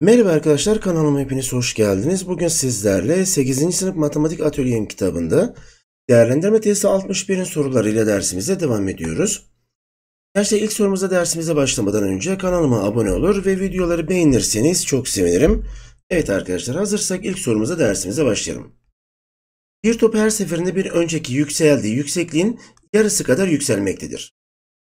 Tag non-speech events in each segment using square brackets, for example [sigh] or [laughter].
Merhaba arkadaşlar kanalıma hepiniz hoş geldiniz. Bugün sizlerle 8. sınıf matematik atölyem kitabında değerlendirme testi 61'in sorularıyla dersimize devam ediyoruz. Gerçi ilk sorumuza dersimize başlamadan önce kanalıma abone olur ve videoları beğenirseniz çok sevinirim. Evet arkadaşlar hazırsak ilk sorumuza dersimize başlayalım. Bir top her seferinde bir önceki yükseldiği yüksekliğin yarısı kadar yükselmektedir.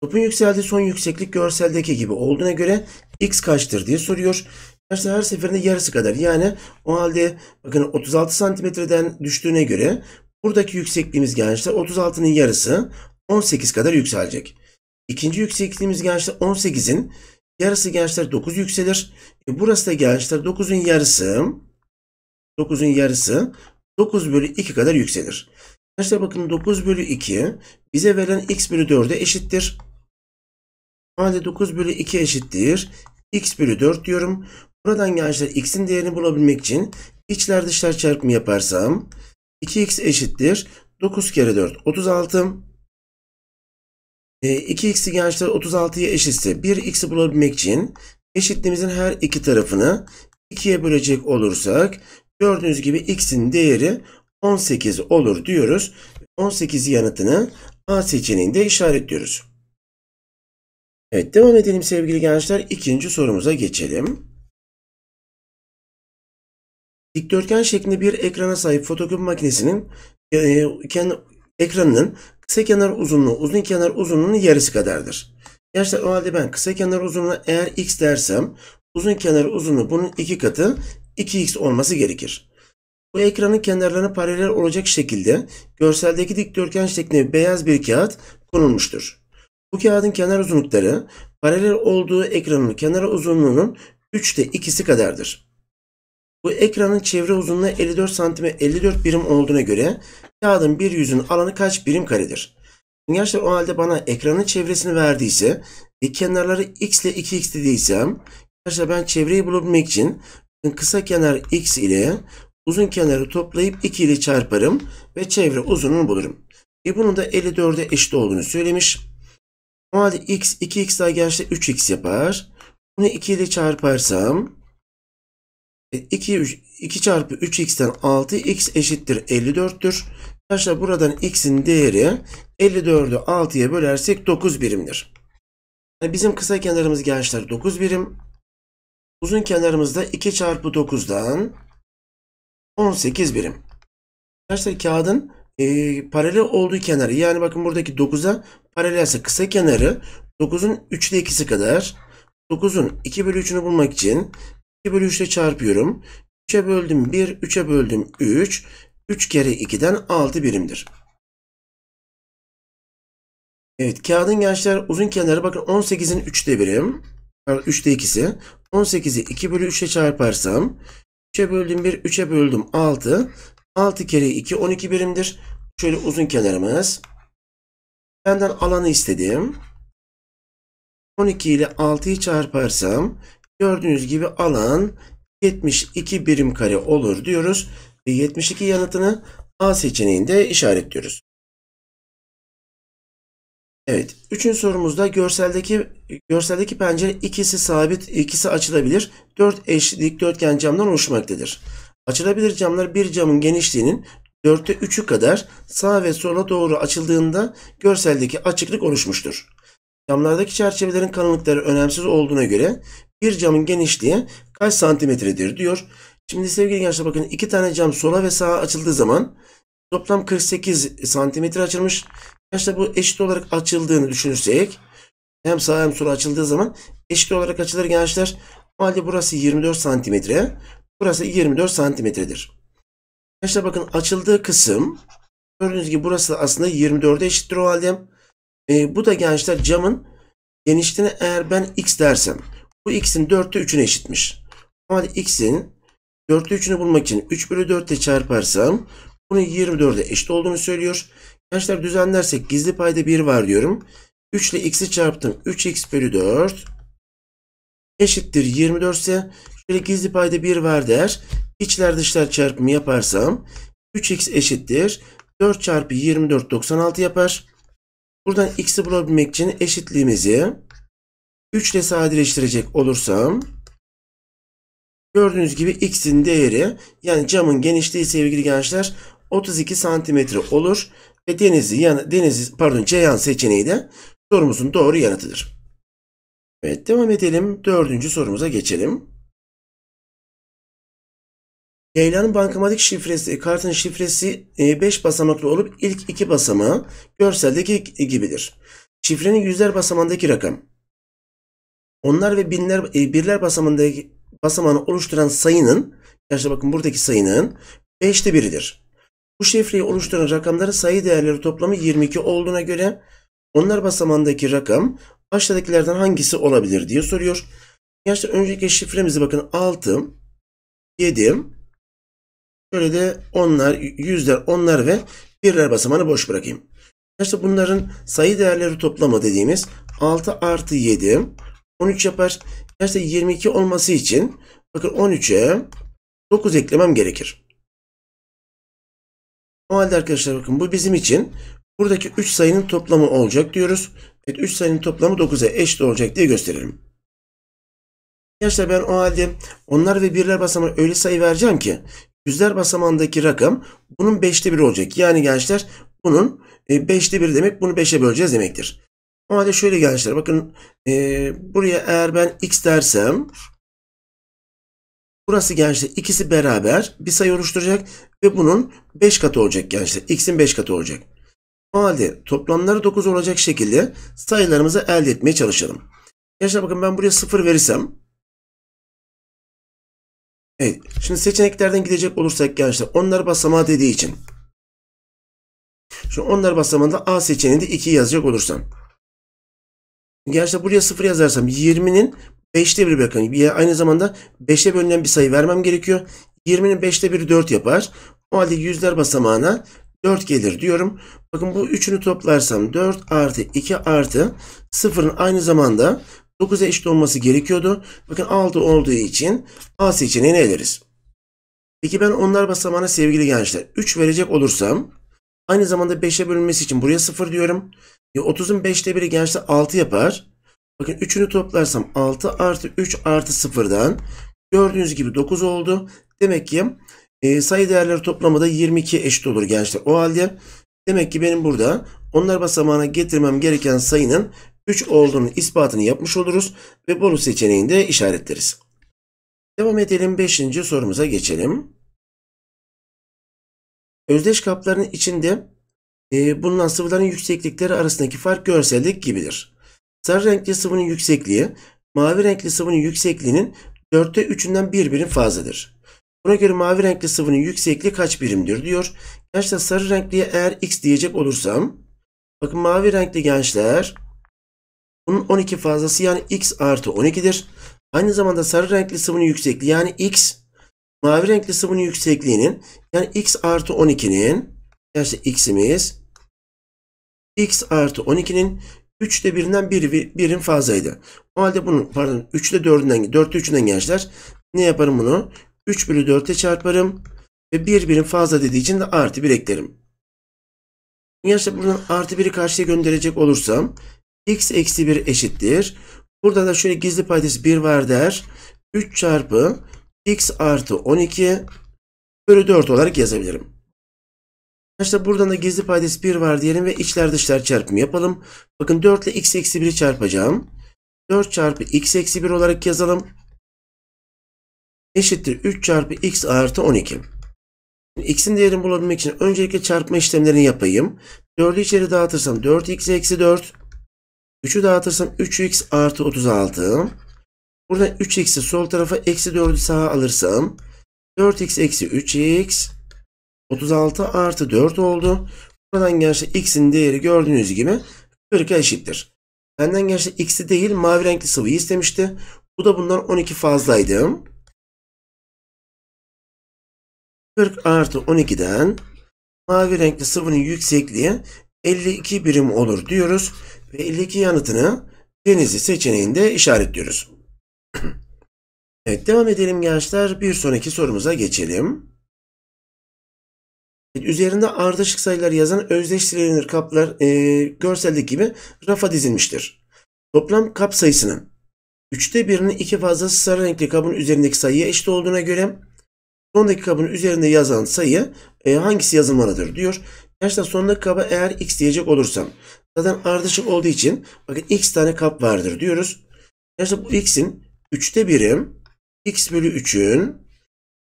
Topun yükseldiği son yükseklik görseldeki gibi olduğuna göre x kaçtır diye soruyor. Arkadaşlar her seferinde yarısı kadar yani o halde bakın 36 santimetreden düştüğüne göre buradaki yüksekliğimiz gençler 36'nın yarısı 18 kadar yükselecek. İkinci yüksekliğimiz gençler 18'in yarısı gençler 9 yükselir. E burası da gençler 9'un yarısı 9'un yarısı 9 bölü 2 kadar yükselir. Gençler bakın 9 bölü 2 bize verilen x bölü 4'e eşittir. O halde 9 bölü 2 eşittir. x bölü 4 diyorum. Buradan gençler x'in değerini bulabilmek için içler dışlar çarpımı yaparsam 2x eşittir. 9 kere 4 36. E, 2x'i gençler 36'ya eşitse 1x'i bulabilmek için eşitliğimizin her iki tarafını 2'ye bölecek olursak gördüğünüz gibi x'in değeri 18 olur diyoruz. 18 yanıtını A seçeneğinde işaretliyoruz. Evet devam edelim sevgili gençler. İkinci sorumuza geçelim. Dikdörtgen şeklinde bir ekrana sahip fotokopi makinesinin e, ekranının kısa kenar uzunluğu uzun kenar uzunluğunun yarısı kadardır. Gençler o halde ben kısa kenar uzunluğuna eğer x dersem uzun kenar uzunluğu bunun iki katı 2x olması gerekir. Bu ekranın kenarlarına paralel olacak şekilde görseldeki dikdörtgen şeklinde beyaz bir kağıt konulmuştur. Bu kağıdın kenar uzunlukları paralel olduğu ekranın kenar uzunluğunun 3'te 2'si kadardır. Bu ekranın çevre uzunluğu 54 cm 54 birim olduğuna göre kağıdın bir yüzün alanı kaç birim karedir? Gençler o halde bana ekranın çevresini verdiyse ve kenarları x ile 2x dediysem arkadaşlar ben çevreyi bulabilmek için kısa kenar x ile uzun kenarı toplayıp 2 ile çarparım ve çevre uzunluğunu bulurum. E bunun da 54'e eşit olduğunu söylemiş. O halde x 2x daha gençler 3x yapar. Bunu 2 ile çarparsam 2, 3, 2 çarpı 3x'ten 6x eşittir 54'tür. Arkadaşlar buradan x'in değeri 54'ü 6'ya bölersek 9 birimdir. Yani bizim kısa kenarımız gençler 9 birim. Uzun kenarımız da 2 çarpı 9'dan 18 birim. Arkadaşlar kağıdın e, paralel olduğu kenarı yani bakın buradaki 9'a paralelse kısa kenarı 9'un 3'te 2'si kadar. 9'un 2 bölü 3'ünü bulmak için 2 bölü 3 ile çarpıyorum. 3'e böldüm 1, 3'e böldüm 3. 3 kere 2'den 6 birimdir. Evet kağıdın gençler uzun kenarı bakın 18'in 3'te birim. 3'te 2'si. 18'i 2 bölü 3'e çarparsam 3'e böldüm 1, 3'e böldüm 6. 6 kere 2 12 birimdir. Şöyle uzun kenarımız. Benden alanı istedim. 12 ile 6'yı çarparsam Gördüğünüz gibi alan 72 birim kare olur diyoruz. Ve 72 yanıtını A seçeneğinde işaretliyoruz. Evet. Üçüncü sorumuzda görseldeki görseldeki pencere ikisi sabit, ikisi açılabilir. 4 eş dikdörtgen camdan oluşmaktadır. Açılabilir camlar bir camın genişliğinin 4'te 3'ü kadar sağa ve sola doğru açıldığında görseldeki açıklık oluşmuştur. Camlardaki çerçevelerin kalınlıkları önemsiz olduğuna göre bir camın genişliği kaç santimetredir diyor. Şimdi sevgili gençler bakın iki tane cam sola ve sağa açıldığı zaman toplam 48 santimetre açılmış. Gençler bu eşit olarak açıldığını düşünürsek hem sağa hem sola açıldığı zaman eşit olarak açılır gençler. O halde burası 24 santimetre. Burası 24 santimetredir. Gençler bakın açıldığı kısım gördüğünüz gibi burası aslında 24'e eşittir o halde. E, bu da gençler camın genişliğine eğer ben x dersem bu x'in 4'te 3'üne eşitmiş. O halde x'in 4'te 3'ünü bulmak için 3 bölü 4 ile çarparsam bunun 24'e eşit olduğunu söylüyor. Gençler düzenlersek gizli payda 1 var diyorum. 3 ile x'i çarptım. 3x bölü 4 eşittir 24 ise şöyle gizli payda 1 var der. İçler dışlar çarpımı yaparsam 3x eşittir. 4 çarpı 24 96 yapar. Buradan x'i bulabilmek için eşitliğimizi 3 ile sadeleştirecek olursam gördüğünüz gibi x'in değeri yani camın genişliği sevgili gençler 32 santimetre olur ve denizi yani denizi pardon Ceyhan seçeneği de sorumuzun doğru yanıtıdır. Evet devam edelim. Dördüncü sorumuza geçelim. Leyla'nın bankamatik şifresi, kartın şifresi 5 basamaklı olup ilk iki basamağı görseldeki gibidir. Şifrenin yüzler basamağındaki rakam. Onlar ve binler, e, birler basamağındaki basamağını oluşturan sayının, gerçi bakın buradaki sayının 5'te biridir. Bu şifreyi oluşturan rakamların sayı değerleri toplamı 22 olduğuna göre onlar basamağındaki rakam aşağıdakilerden hangisi olabilir diye soruyor. Gerçekten önceki şifremizi bakın 6, 7, Böyle de onlar, yüzler, onlar ve birler basamağını boş bırakayım. İşte bunların sayı değerleri toplamı dediğimiz 6 artı 7 13 yapar. İşte 22 olması için bakın 13'e 9 eklemem gerekir. O halde arkadaşlar bakın bu bizim için buradaki 3 sayının toplamı olacak diyoruz. Evet 3 sayının toplamı 9'a eşit olacak diye gösterelim. Arkadaşlar ben o halde onlar ve birler basamağı öyle sayı vereceğim ki yüzler basamağındaki rakam bunun 5'te 1 olacak. Yani gençler bunun 5'te e, 1 demek bunu 5'e böleceğiz demektir. O halde şöyle gençler bakın e, buraya eğer ben x dersem burası gençler ikisi beraber bir sayı oluşturacak ve bunun 5 katı olacak gençler. x'in 5 katı olacak. O halde toplamları 9 olacak şekilde sayılarımızı elde etmeye çalışalım. Gençler bakın ben buraya 0 verirsem Evet. Şimdi seçeneklerden gidecek olursak gençler onlar basamağı dediği için. Şu onlar basamağında A seçeneğinde 2 yazacak olursam. Gençler buraya 0 yazarsam 20'nin 5'te 1 bakın. Aynı zamanda 5'e bölünen bir sayı vermem gerekiyor. 20'nin 5'te 1'i 4 yapar. O halde yüzler basamağına 4 gelir diyorum. Bakın bu üçünü toplarsam 4 artı 2 artı 0'ın aynı zamanda 9'a eşit olması gerekiyordu. Bakın 6 olduğu için A seçeneğini eleriz. Peki ben onlar basamağına sevgili gençler 3 verecek olursam aynı zamanda 5'e bölünmesi için buraya 0 diyorum. E 30'un 5'te 1'i gençler 6 yapar. Bakın 3'ünü toplarsam 6 artı 3 artı 0'dan gördüğünüz gibi 9 oldu. Demek ki e, sayı değerleri toplamı da 22 eşit olur gençler. O halde demek ki benim burada onlar basamağına getirmem gereken sayının 3 olduğunun ispatını yapmış oluruz ve Bolu seçeneğini de işaretleriz. Devam edelim 5. sorumuza geçelim. Özdeş kapların içinde e, bulunan sıvıların yükseklikleri arasındaki fark görsellik gibidir. Sarı renkli sıvının yüksekliği, mavi renkli sıvının yüksekliğinin 4'te 3'ünden 1 birim fazladır. Buna göre mavi renkli sıvının yüksekliği kaç birimdir diyor. Gençler sarı renkliye eğer x diyecek olursam, bakın mavi renkli gençler bunun 12 fazlası yani x artı 12'dir. Aynı zamanda sarı renkli sıvının yüksekliği yani x mavi renkli sıvının yüksekliğinin yani x artı 12'nin yani x'imiz x artı 12'nin 3'te birinden bir, birim fazlaydı. O halde bunun pardon 3'te 4'ünden 4'te 3'ünden gençler ne yaparım bunu? 3 bölü 4'e çarparım ve 1 birim fazla dediği için de artı 1 eklerim. Gençler buradan artı 1'i karşıya gönderecek olursam x eksi 1 eşittir. Burada da şöyle gizli paydası 1 var der. 3 çarpı x artı 12 bölü 4 olarak yazabilirim. İşte buradan da gizli paydası 1 var diyelim ve içler dışlar çarpımı yapalım. Bakın 4 ile x eksi 1'i çarpacağım. 4 çarpı x eksi 1 olarak yazalım. Eşittir 3 çarpı x artı 12. X'in değerini bulabilmek için öncelikle çarpma işlemlerini yapayım. 4'ü içeri dağıtırsam 4x eksi 4 3'ü dağıtırsam 3x artı 36. Burada 3x'i sol tarafa eksi 4'ü sağa alırsam 4x eksi 3x 36 artı 4 oldu. Buradan gençler x'in değeri gördüğünüz gibi 40'a eşittir. Benden gençler x'i değil mavi renkli sıvıyı istemişti. Bu da bundan 12 fazlaydı. 40 artı 12'den mavi renkli sıvının yüksekliği 52 birim olur diyoruz ve 52 yanıtını Denizli seçeneğinde işaretliyoruz. [clears throat] evet devam edelim gençler. Bir sonraki sorumuza geçelim. Üzerinde ardışık sayılar yazan özdeştirilir kaplar e, görseldeki gibi rafa dizilmiştir. Toplam kap sayısının üçte birinin iki fazlası sarı renkli kabın üzerindeki sayıya eşit olduğuna göre sondaki kabın üzerinde yazan sayı e, hangisi yazılmalıdır diyor. Gerçekten sondaki kaba eğer x diyecek olursam zaten ardışık olduğu için bakın x tane kap vardır diyoruz. Gerçekten bu x'in üçte biri x bölü 3'ün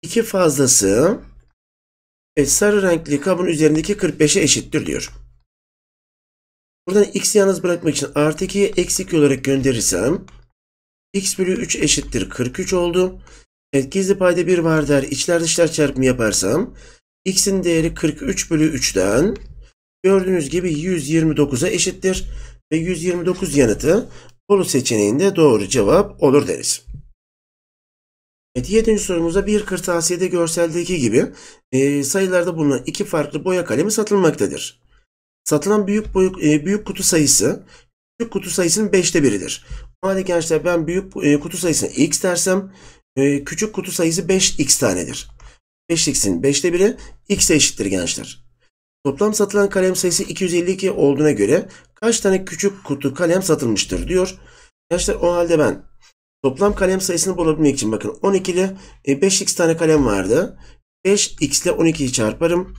iki fazlası e, sarı renkli kabın üzerindeki 45'e eşittir diyor. Buradan x'i yalnız bırakmak için artı 2'yi eksik olarak gönderirsem x bölü 3 eşittir 43 oldu. Evet gizli payda 1 var der. İçler dışlar çarpımı yaparsam x'in değeri 43 bölü 3'ten gördüğünüz gibi 129'a eşittir. Ve 129 yanıtı Bolu seçeneğinde doğru cevap olur deriz. Evet, yedinci sorumuzda bir kırtasiyede görseldeki gibi e, sayılarda bulunan iki farklı boya kalemi satılmaktadır. Satılan büyük boy, e, büyük kutu sayısı küçük kutu sayısının 5'te biridir. O halde gençler ben büyük e, kutu sayısına x dersem e, küçük kutu sayısı 5x tanedir. 5x'in 5'te biri x'e eşittir gençler. Toplam satılan kalem sayısı 252 olduğuna göre kaç tane küçük kutu kalem satılmıştır diyor. Gençler o halde ben toplam kalem sayısını bulabilmek için bakın 12 ile 5x tane kalem vardı. 5x ile 12'yi çarparım.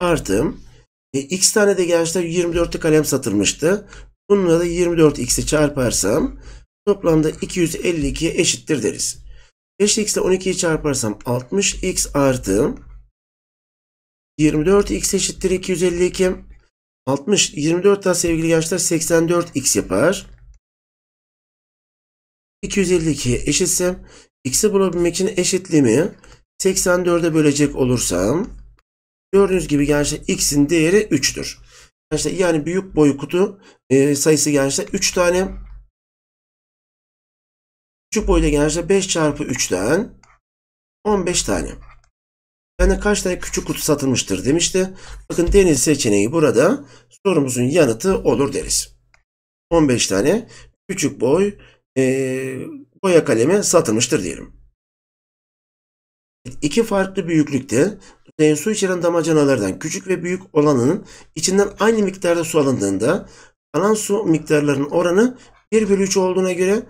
Artı e, x tane de gençler 24'lü kalem satılmıştı. Bununla da 24x'i çarparsam toplamda 252'ye eşittir deriz. 5x ile 12'yi çarparsam 60x artı 24x eşittir 252. 60, 24 daha sevgili gençler 84x yapar. 252'ye eşitse x'i bulabilmek için eşitliğimi 84'e bölecek olursam gördüğünüz gibi gençler x'in değeri 3'tür. Gençler yani büyük boy kutu e, sayısı gençler 3 tane. Küçük boyda gençler 5 çarpı 3'ten 15 tane. Yani kaç tane küçük kutu satılmıştır demişti. Bakın deniz seçeneği burada sorumuzun yanıtı olur deriz. 15 tane küçük boy e, boya kalemi satılmıştır diyelim. İki farklı büyüklükte su içeren damacanalardan küçük ve büyük olanının içinden aynı miktarda su alındığında kalan su miktarlarının oranı 1 bölü 3 olduğuna göre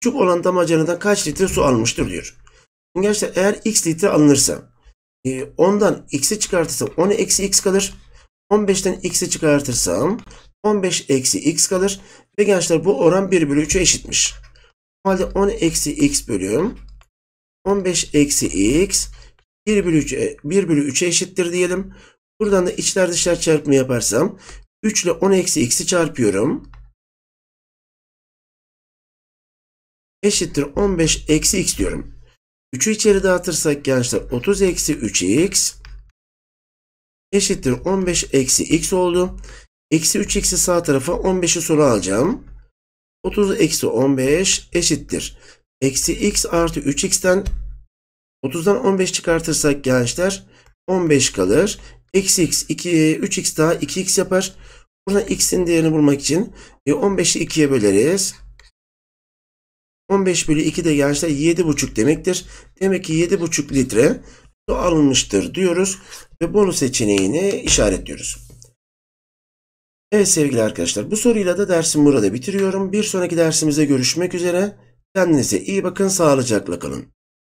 küçük olan damacanadan kaç litre su almıştır diyor. Gençler eğer x litre alınırsa e, ondan x'i çıkartırsam 10 eksi x kalır. 15'ten x'i çıkartırsam 15 eksi x kalır. Ve gençler bu oran 1 bölü 3'e eşitmiş. Halde 10 eksi x bölüm 15 eksi x 1 bölü 3'e 1 bölü 3'e eşittir diyelim. Buradan da içler dışlar çarpımı yaparsam 3 ile 10 eksi x'i çarpıyorum. Eşittir 15 eksi x diyorum. 3'ü içeri dağıtırsak gençler 30 eksi 3x eşittir 15 eksi x oldu. Eksi 3x'i sağ tarafa 15'i sola alacağım. 30 eksi 15 eşittir. Eksi x artı 3x'ten 30'dan 15 çıkartırsak gençler 15 kalır. Eksi x 2, 3x daha 2x yapar. Buradan x'in değerini bulmak için 15'i e, 2'ye böleriz. 15 bölü 2 de gençler 7,5 demektir. Demek ki 7,5 litre su alınmıştır diyoruz. Ve Bolu seçeneğini işaretliyoruz. Evet sevgili arkadaşlar bu soruyla da dersimi burada bitiriyorum. Bir sonraki dersimizde görüşmek üzere. Kendinize iyi bakın, sağlıcakla kalın.